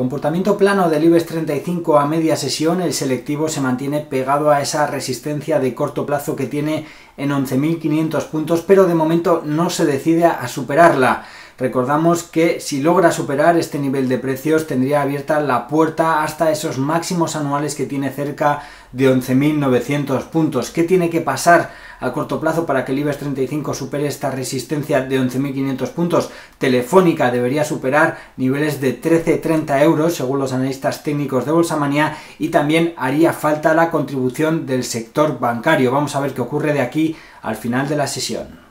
Comportamiento plano del IBEX 35 a media sesión, el selectivo se mantiene pegado a esa resistencia de corto plazo que tiene en 11.500 puntos, pero de momento no se decide a superarla. Recordamos que si logra superar este nivel de precios tendría abierta la puerta hasta esos máximos anuales que tiene cerca de 11.900 puntos. ¿Qué tiene que pasar a corto plazo para que el IBEX 35 supere esta resistencia de 11.500 puntos? Telefónica debería superar niveles de 13-30 euros según los analistas técnicos de Bolsa Manía y también haría falta la contribución del sector bancario. Vamos a ver qué ocurre de aquí al final de la sesión.